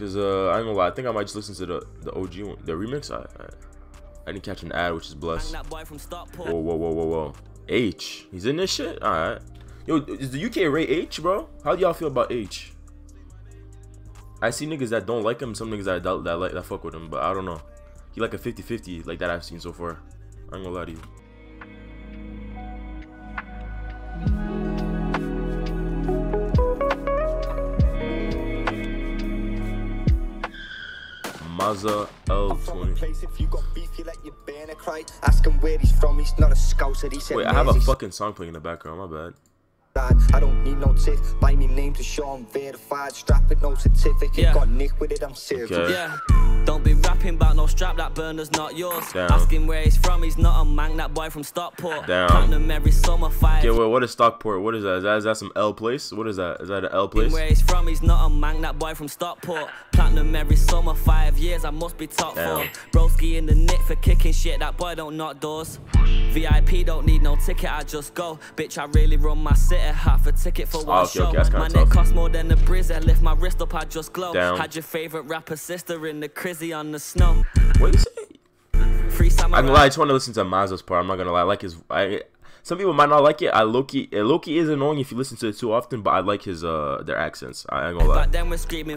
Cause uh, I ain't gonna lie, I think I might just listen to the the OG one, the remix. I I, I didn't catch an ad, which is blessed. Whoa, whoa, whoa, whoa, whoa. H, he's in this shit. All right. Yo, is the UK rate Aitch, bro? How do y'all feel about Aitch? I see niggas that don't like him, some niggas that that, that like that fuck with him, but I don't know. He like a 50-50, like that I've seen so far. I ain't gonna lie to you. Mazza L20. Wait, I have a fucking song playing in the background, my bad. I don't need no tip. Buy me name to show I'm verified. Strap it, no certificate. Yeah. Got nick with it, I'm serious. Okay. Yeah. Don't be rapping about no strap, that burner's not yours. Damn. Asking where he's from, he's not a man, that boy from Stockport. Damn. Platinum every summer five. Okay, wait, what is Stockport? What is that? Is that, is that some L place? What is that? Is that an L place? Where he's from, he's not a man, that boy from Stockport. Platinum every summer, five years, I must be top Damn. four. Broski in the knit for kicking shit, that boy don't knock doors. VIP don't need no ticket, I just go. Bitch, I really run my city, half a ticket for one oh, okay, show. Okay, my neck cost more than a brizz, lift my wrist up, I just glow. Down. Had your favorite rapper sister in the crizzy on the snow. What you say? I'm gonna lie, I just want to listen to Mazza's part. I'm not gonna lie, I like his. I some people might not like it. I Loki Loki is annoying if you listen to it too often, but I like his uh their accents. I ain't gonna lie.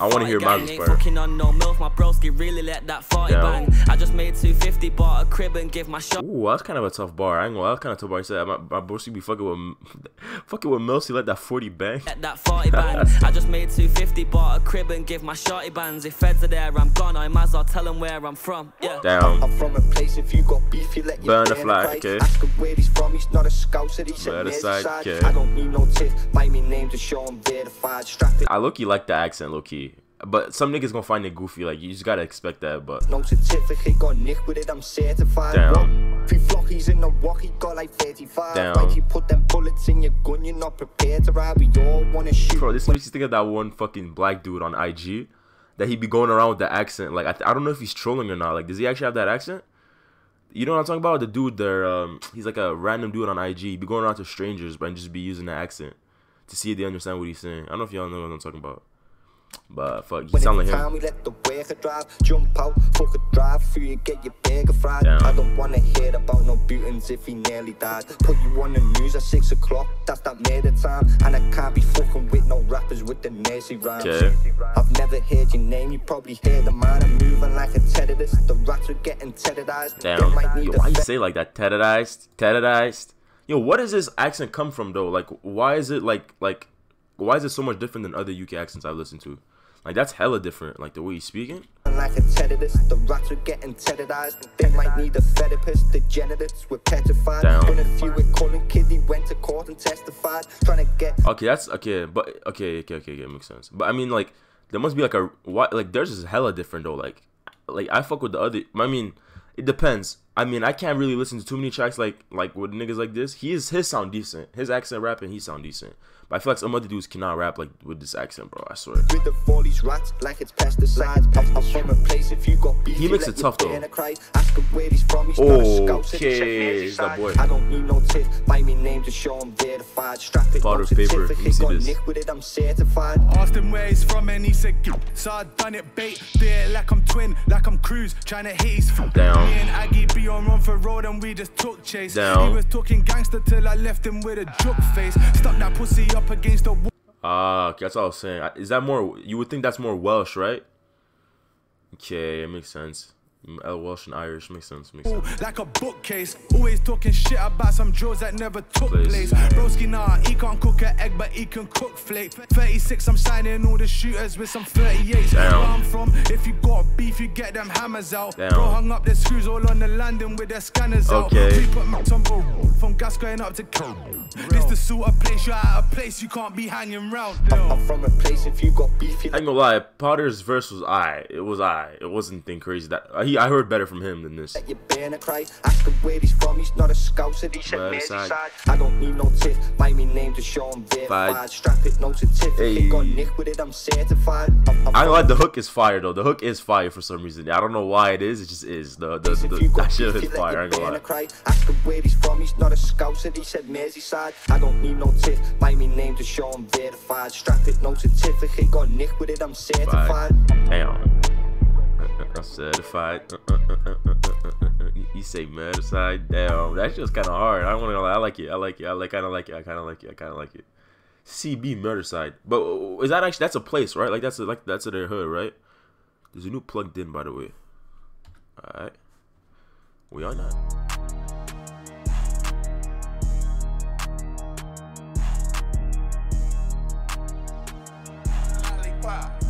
I want to hear my part. On no milk, my broski really let that bang. I just made 250, bought a crib and give my shot. Ooh, that's kind of a tough bar. I ain't gonna. That's kind of tough bar. He said my, my broski be fucking with fucking with Mills. He let that 40 bang. Let that 40 bang. I just made 250, bought a crib and give my shotty bands. If feds are there, I'm gone. I might as well tell them where I'm from. Yeah. Down. I'm from a place. If you got beef, you let burn the flag. Okay. Ask him where he's from. He's not a scouser. He said side. I don't need no tip. Buy me name to show him verified. Strap it. I low key like the accent, low key. But some niggas gonna find it goofy. Like you just gotta expect that. But no certificate, got nick with it. I'm certified. Damn. Three flockies in the walkie, got like 35. Damn. Like you put them bullets in your gun, you're not prepared to ride. We all wanna shoot. Bro, this makes you think of that one fucking black dude on IG that he be going around with the accent. Like I, I don't know if he's trolling or not. Like does he actually have that accent? You know what I'm talking about? The dude there, um, he's like a random dude on IG. He be going around to strangers, but just be using the accent to see if they understand what he's saying. I don't know if y'all know what I'm talking about. But fuck, you sound like him. We let the drive, jump out, fuck a drive through you get your burger fried. Damn. I don't wanna hear about no Butons if he nearly died. Put you on the news at six o'clock, that's that murder time. And I can't be fucking with no rappers with the nasty rhymes. Okay. I've never heard your name, you probably hear the man. I'm moving like a terrorist. The rats are getting terrorized. Damn. Yo, why you say like that? Terrorized? Terrorized? Yo, what does this accent come from though? Like, why is it like like why is it so much different than other UK accents I've listened to? Like that's hella different. Like the way he's speaking. Like a terrorist, the rats are getting terrorized. They might need a therapist. The genitors were petrified. Down. When a few with Colin Kidney went to court and testified, trying to get. Okay, that's okay, but okay, okay, okay, okay, makes sense. But I mean, like, there must be like a what? Like, theirs is hella different though. Like, like I fuck with the other. I mean, it depends. I mean, I can't really listen to too many tracks like like with niggas like this. He is his sound decent. His accent rapping, he sound decent. But I feel like some other dudes cannot rap like with this accent, bro. I swear. With the like it's pesticides. I'm, from a place if you. He makes it tough though. Ask him where he's okay, that boy. I don't need no tip. Buy me name to show him verified. Strap it Potter Payper. You see this? Nick with it, I'm certified. Asked him where he's from and he said, so I done it bait. There like I'm twin, like I'm cruise, trying to hit his down. Me and Aggie be on run for road and we just took chase. Down. He was talking gangster till I left him with a joke face. Stuck that pussy up against the wall. Ah, uh, that's all I was saying. Is that more? You would think that's more Welsh, right? Okay, it makes sense. L Welsh and Irish makes sense. Makes sense. Like a bookcase, always talking shit about some drills that never took place. Broski, nah, he can't cook an egg, but he can cook flake. 36, I'm signing all the shooters with some 38s. Damn. Where I'm from, if you got beef, you get them hammers out. Damn. Bro hung up the screws all on the landing with their scanners okay. out. We put max on bro, from gas going up to kill. This the sort of place you're at a place you can't be hanging round. I'm from a place if you got beef. You I ain't gonna lie, Potter's verse was I. It was I. It wasn't thing crazy that uh, he I heard better from him than this. You cry. Ask him where he's from. He's not a scouser. He said I don't need no tip. Buy me name to show him verified. Strap it, no certificate. Hey. Got nick with it. I'm certified. I'm, I'm I like the hook is fire though. The hook is fire for some reason. I don't know why it is. It just is. The the, the, the that shit is fire. I ain't gonna lie. Ask him where he's from. He's not a scouser. He said Merseyside. I don't need no tip. Buy me name to show him verified. Strap it, no certificate. Got nick with it. I'm certified. Damn. Certified. you say murder side. Damn, that's just kind of hard. I want to. I like it. I like it. I like. Kind of like it. I kind of like it. I kind of like it. CB murder side. But uh, is that actually that's a place, right? Like that's a, like that's a their hood, right? There's a new plugged in, by the way. All right, we are not. Lollipop.